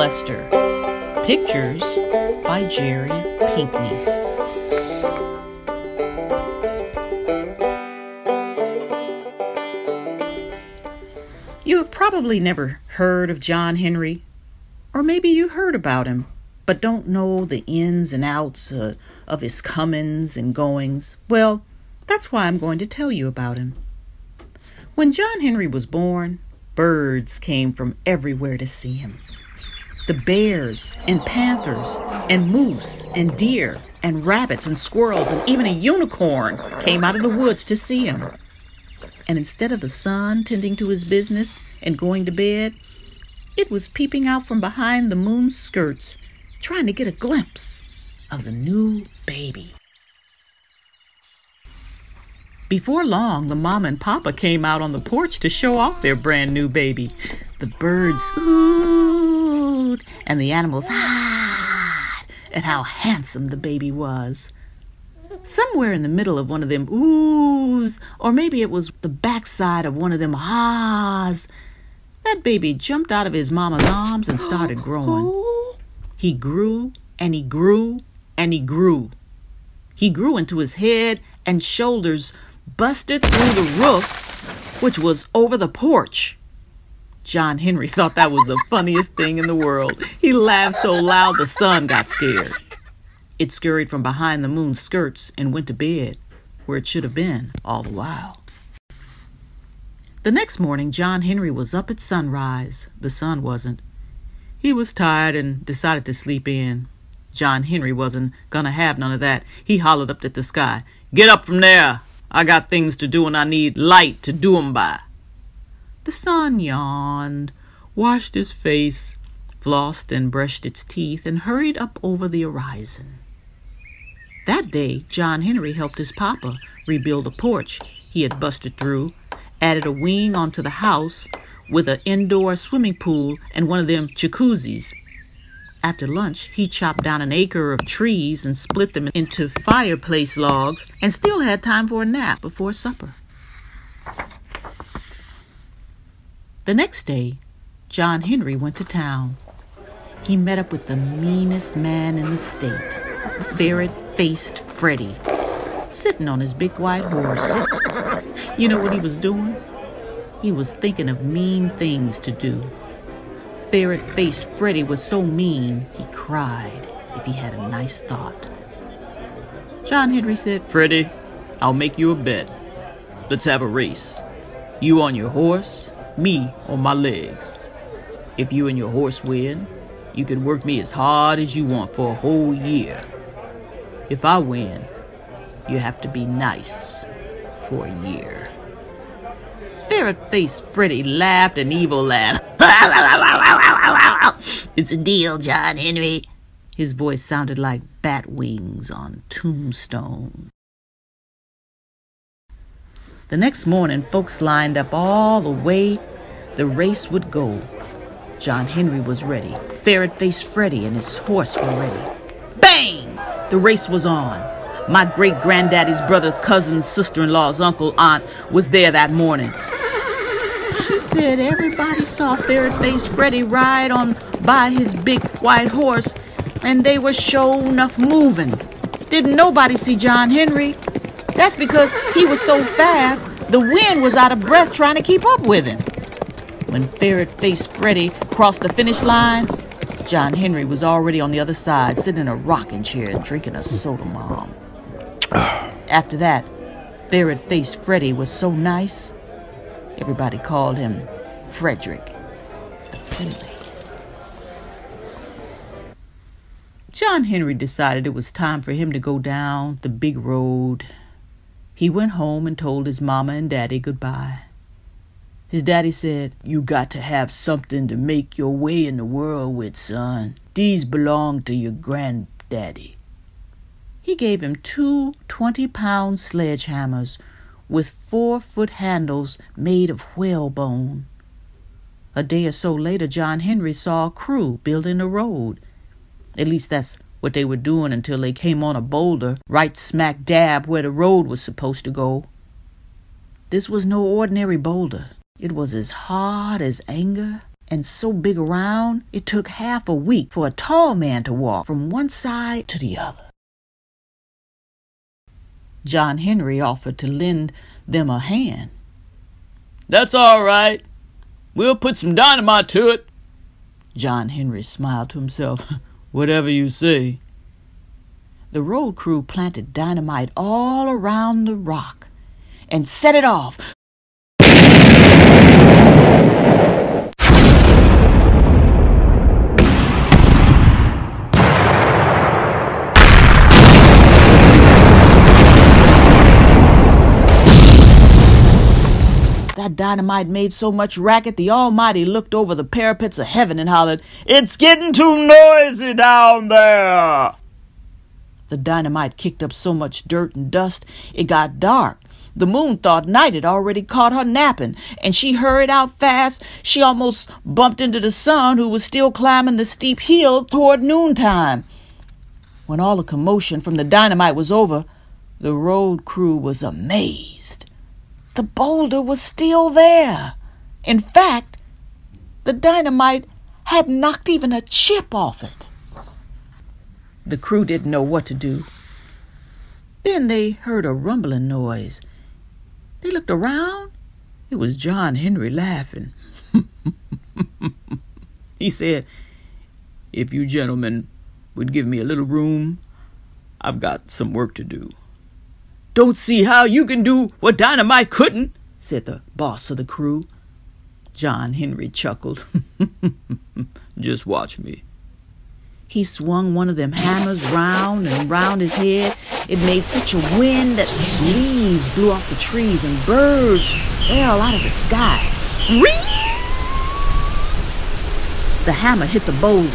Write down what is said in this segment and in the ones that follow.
Lester. Pictures by Jerry Pinkney. You have probably never heard of John Henry, or maybe you heard about him, but don't know the ins and outs uh, of his comings and goings. Well, that's why I'm going to tell you about him. When John Henry was born, birds came from everywhere to see him. The bears and panthers and moose and deer and rabbits and squirrels and even a unicorn came out of the woods to see him. And instead of the sun tending to his business and going to bed, it was peeping out from behind the moon's skirts, trying to get a glimpse of the new baby. Before long, the mom and papa came out on the porch to show off their brand new baby. The birds oohed and the animals ah at how handsome the baby was. Somewhere in the middle of one of them oohs, or maybe it was the backside of one of them ahs, that baby jumped out of his mama's arms and started growing. He grew and he grew and he grew. He grew into his head and shoulders busted through the roof, which was over the porch. John Henry thought that was the funniest thing in the world. He laughed so loud the sun got scared. It scurried from behind the moon's skirts and went to bed, where it should have been all the while. The next morning, John Henry was up at sunrise. The sun wasn't. He was tired and decided to sleep in. John Henry wasn't gonna have none of that. He hollered up at the sky, Get up from there! I got things to do and I need light to do 'em by. The sun yawned, washed his face, flossed and brushed its teeth, and hurried up over the horizon. That day, John Henry helped his papa rebuild a porch he had busted through, added a wing onto the house with an indoor swimming pool and one of them jacuzzis after lunch, he chopped down an acre of trees and split them into fireplace logs and still had time for a nap before supper. The next day, John Henry went to town. He met up with the meanest man in the state, ferret faced Freddy, sitting on his big white horse. You know what he was doing? He was thinking of mean things to do ferret faced Freddy was so mean he cried if he had a nice thought. John Henry said, Freddy, I'll make you a bet. Let's have a race. You on your horse, me on my legs. If you and your horse win, you can work me as hard as you want for a whole year. If I win, you have to be nice for a year. Ferret faced Freddy laughed an evil laugh. it's a deal, John Henry. His voice sounded like bat wings on tombstone. The next morning, folks lined up all the way the race would go. John Henry was ready. Ferret faced Freddy and his horse were ready. Bang! The race was on. My great granddaddy's brother's cousin's sister in law's uncle aunt was there that morning. She said everybody saw ferret faced Freddy ride on by his big white horse, and they were sure enough moving. Didn't nobody see John Henry? That's because he was so fast, the wind was out of breath trying to keep up with him. When ferret faced Freddy crossed the finish line, John Henry was already on the other side, sitting in a rocking chair drinking a soda mom. After that, ferret faced Freddy was so nice, Everybody called him Frederick the Friendly. John Henry decided it was time for him to go down the big road. He went home and told his mama and daddy goodbye. His daddy said, You got to have something to make your way in the world with, son. These belong to your granddaddy. He gave him two twenty pound sledgehammers with four foot handles made of whalebone. A day or so later, John Henry saw a crew building a road. At least that's what they were doing until they came on a boulder right smack dab where the road was supposed to go. This was no ordinary boulder. It was as hard as anger and so big around it took half a week for a tall man to walk from one side to the other. John Henry offered to lend them a hand. That's all right. We'll put some dynamite to it. John Henry smiled to himself. Whatever you say. The road crew planted dynamite all around the rock and set it off. Dynamite made so much racket, the Almighty looked over the parapets of heaven and hollered, It's getting too noisy down there! The dynamite kicked up so much dirt and dust, it got dark. The moon thought night had already caught her napping, and she hurried out fast. She almost bumped into the sun, who was still climbing the steep hill toward noontime. When all the commotion from the dynamite was over, the road crew was amazed the boulder was still there. In fact, the dynamite had knocked even a chip off it. The crew didn't know what to do. Then they heard a rumbling noise. They looked around. It was John Henry laughing. he said, If you gentlemen would give me a little room, I've got some work to do. Don't see how you can do what Dynamite couldn't, said the boss of the crew. John Henry chuckled. Just watch me. He swung one of them hammers round and round his head. It made such a wind that leaves blew off the trees and birds fell out of the sky. The hammer hit the boulder.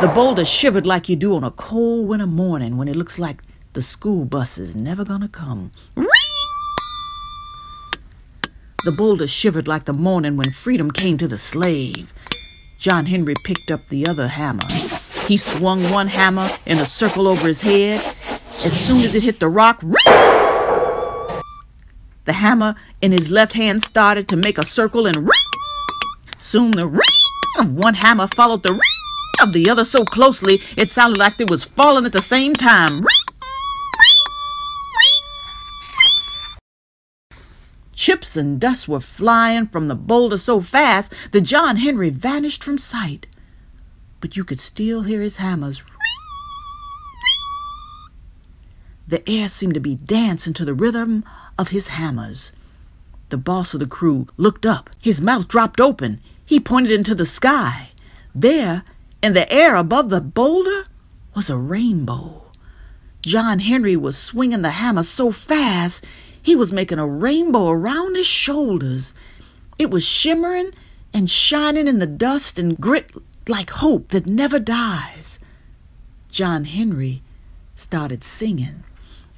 The boulder shivered like you do on a cold winter morning when it looks like the school bus is never gonna come. The boulder shivered like the morning when freedom came to the slave. John Henry picked up the other hammer. He swung one hammer in a circle over his head. As soon as it hit the rock, the hammer in his left hand started to make a circle and soon the ring of one hammer followed the ring of the other so closely it sounded like they was falling at the same time. Chips and dust were flying from the boulder so fast that John Henry vanished from sight. But you could still hear his hammers. The air seemed to be dancing to the rhythm of his hammers. The boss of the crew looked up. His mouth dropped open. He pointed into the sky. There, in the air above the boulder, was a rainbow. John Henry was swinging the hammer so fast he was making a rainbow around his shoulders. It was shimmering and shining in the dust and grit like hope that never dies. John Henry started singing.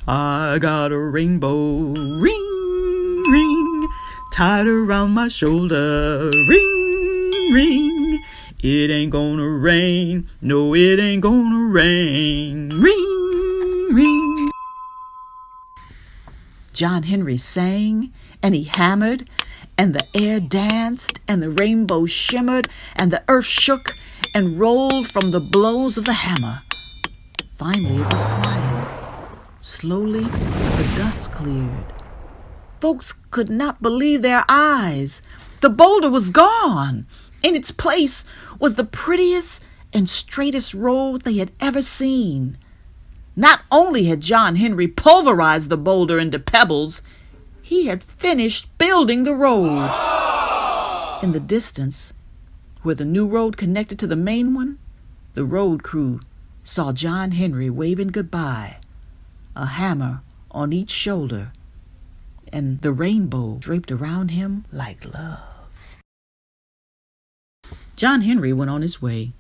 I got a rainbow ring, ring, tied around my shoulder. Ring, ring. It ain't gonna rain. No, it ain't gonna rain. Ring, ring. John Henry sang and he hammered, and the air danced, and the rainbow shimmered, and the earth shook and rolled from the blows of the hammer. Finally, it was quiet. Slowly, the dust cleared. Folks could not believe their eyes. The boulder was gone. In its place was the prettiest and straightest road they had ever seen. Not only had John Henry pulverized the boulder into pebbles, he had finished building the road. In the distance, where the new road connected to the main one, the road crew saw John Henry waving goodbye, a hammer on each shoulder, and the rainbow draped around him like love. John Henry went on his way.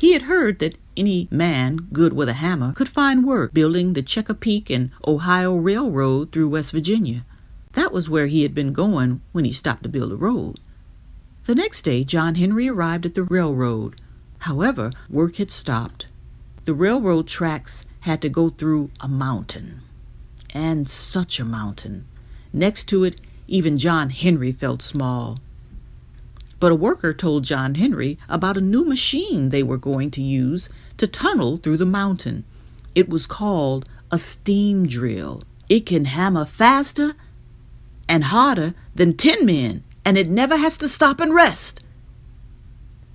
He had heard that any man good with a hammer could find work building the Chesapeake and Ohio Railroad through West Virginia. That was where he had been going when he stopped to build the road. The next day, John Henry arrived at the railroad. However, work had stopped. The railroad tracks had to go through a mountain. And such a mountain. Next to it, even John Henry felt small. But a worker told John Henry about a new machine they were going to use to tunnel through the mountain. It was called a steam drill. It can hammer faster and harder than 10 men, and it never has to stop and rest.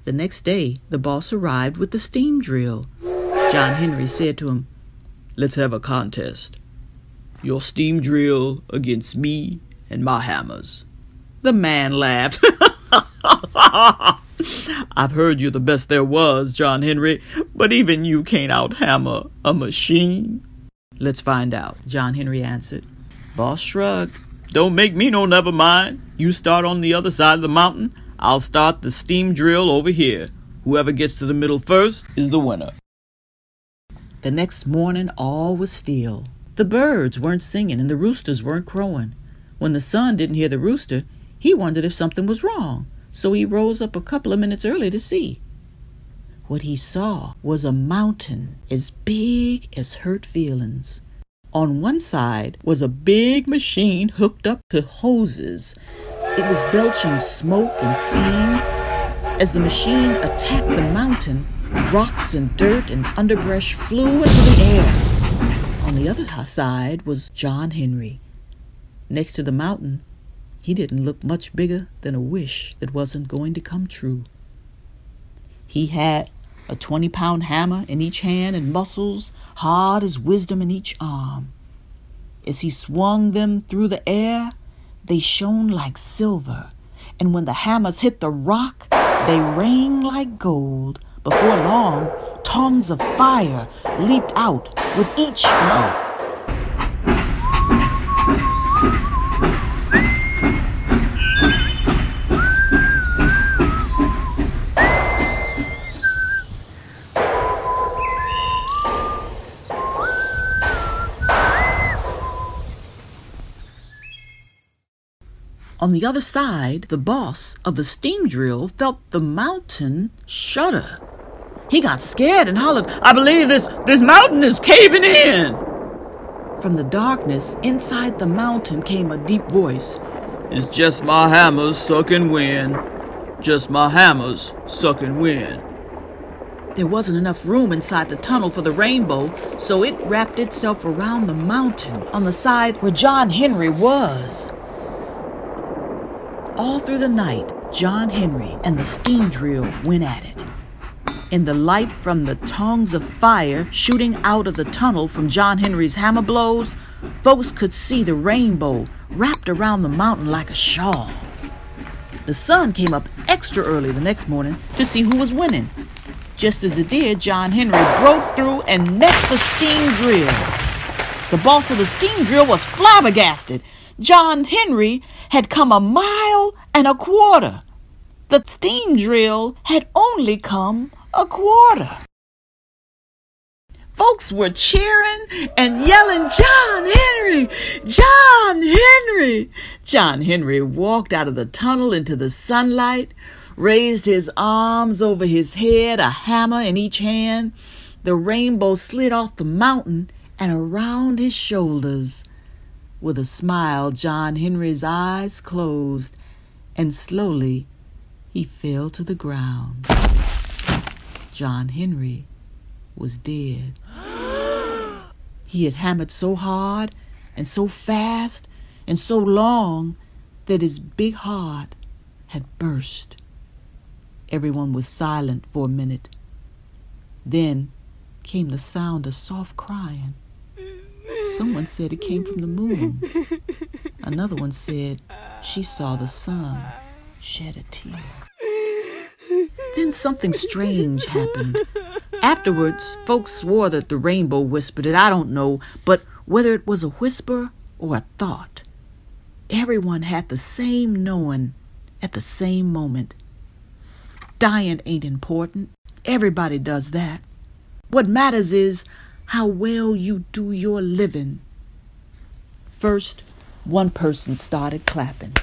The next day, the boss arrived with the steam drill. John Henry said to him, Let's have a contest. Your steam drill against me and my hammers. The man laughed. I've heard you the best there was, John Henry, but even you can't outhammer a machine. Let's find out, John Henry answered. Boss shrugged. Don't make me no never mind. You start on the other side of the mountain. I'll start the steam drill over here. Whoever gets to the middle first is the winner. The next morning, all was still. The birds weren't singing and the roosters weren't crowing. When the sun didn't hear the rooster, he wondered if something was wrong, so he rose up a couple of minutes early to see. What he saw was a mountain as big as hurt feelings. On one side was a big machine hooked up to hoses. It was belching smoke and steam. As the machine attacked the mountain, rocks and dirt and underbrush flew into the air. On the other side was John Henry. Next to the mountain, he didn't look much bigger than a wish that wasn't going to come true. He had a 20 pound hammer in each hand and muscles hard as wisdom in each arm. As he swung them through the air, they shone like silver, and when the hammers hit the rock, they rang like gold. Before long, tongues of fire leaped out with each blow. On the other side, the boss of the steam drill felt the mountain shudder. He got scared and hollered, I believe this, this mountain is caving in. From the darkness inside the mountain came a deep voice. It's just my hammers sucking wind. Just my hammers sucking wind. There wasn't enough room inside the tunnel for the rainbow, so it wrapped itself around the mountain on the side where John Henry was. All through the night, John Henry and the steam drill went at it. In the light from the tongues of fire shooting out of the tunnel from John Henry's hammer blows, folks could see the rainbow wrapped around the mountain like a shawl. The sun came up extra early the next morning to see who was winning. Just as it did, John Henry broke through and met the steam drill. The boss of the steam drill was flabbergasted. John Henry had come a mile and a quarter. The steam drill had only come a quarter. Folks were cheering and yelling, John Henry! John Henry! John Henry walked out of the tunnel into the sunlight, raised his arms over his head, a hammer in each hand. The rainbow slid off the mountain and around his shoulders. With a smile, John Henry's eyes closed, and slowly he fell to the ground. John Henry was dead. He had hammered so hard and so fast and so long that his big heart had burst. Everyone was silent for a minute. Then came the sound of soft crying. Someone said it came from the moon. Another one said she saw the sun shed a tear. Then something strange happened. Afterwards, folks swore that the rainbow whispered it. I don't know, but whether it was a whisper or a thought, everyone had the same knowing at the same moment. Dying ain't important. Everybody does that. What matters is how well you do your living. First, one person started clapping,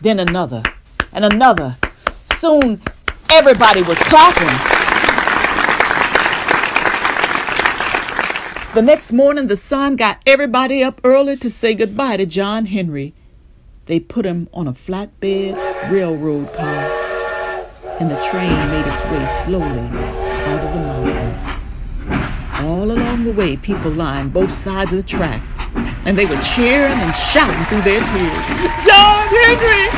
then another, and another. Soon, everybody was clapping. The next morning, the sun got everybody up early to say goodbye to John Henry. They put him on a flatbed railroad car, and the train made its way slowly out of the mountains. All along the way, people lined both sides of the track, and they were cheering and shouting through their tears, John Henry!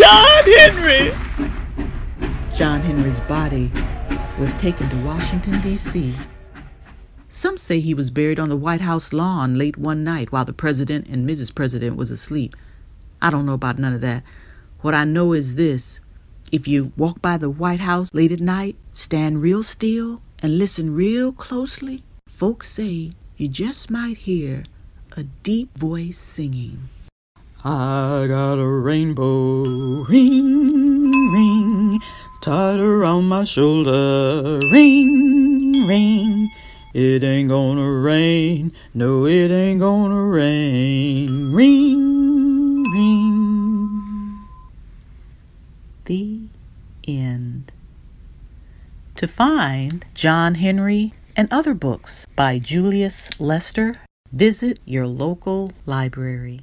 John Henry! John Henry's body was taken to Washington, D.C. Some say he was buried on the White House lawn late one night while the President and Mrs. President was asleep. I don't know about none of that. What I know is this. If you walk by the White House late at night, stand real still, and listen real closely, folks say you just might hear a deep voice singing. I got a rainbow ring, ring, tied around my shoulder. Ring, ring. It ain't gonna rain, no, it ain't gonna rain. Ring, ring. The end. To find John Henry and other books by Julius Lester, visit your local library.